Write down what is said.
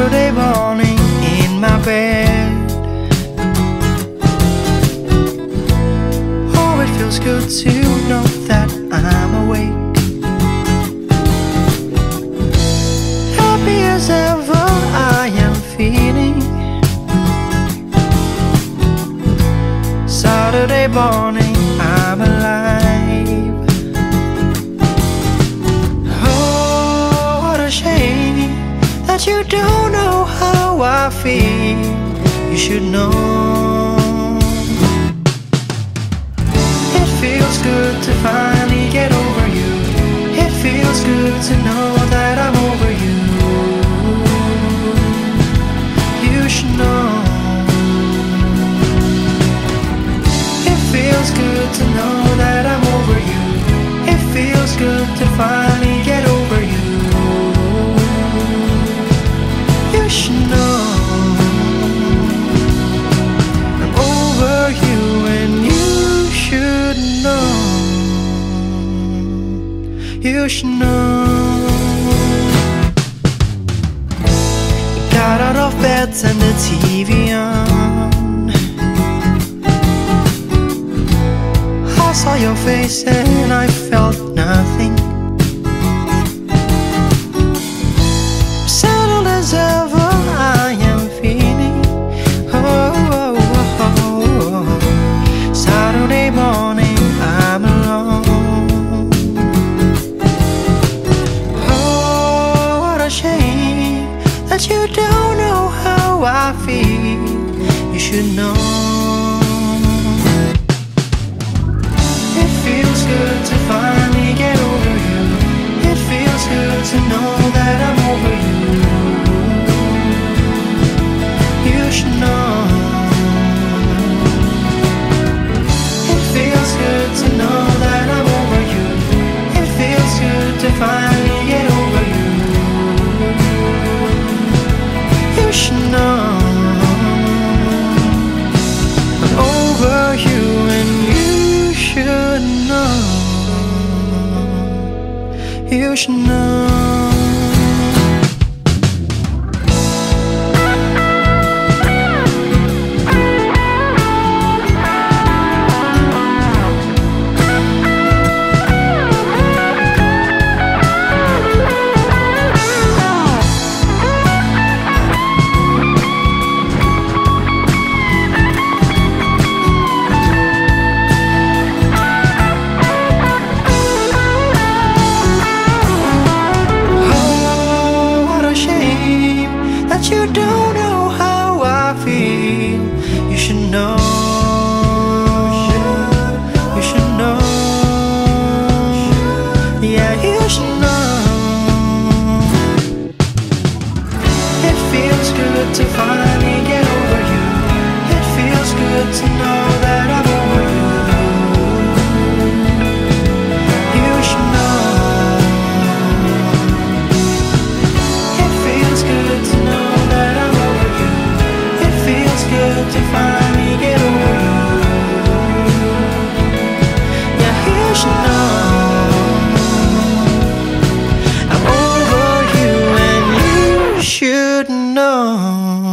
Saturday morning in my bed. Oh, it feels good to know that I'm awake. Happy as ever, I am feeling. Saturday morning, you don't know how I feel. You should know. It feels good to finally get over you. It feels good to know that I'm over you. You should know. It feels good to know that I'm over you. It feels good to finally You should know. Got out of bed, turned the TV on. I saw your face and I felt nothing. You don't know how I feel. You should know. You should know. you don't know.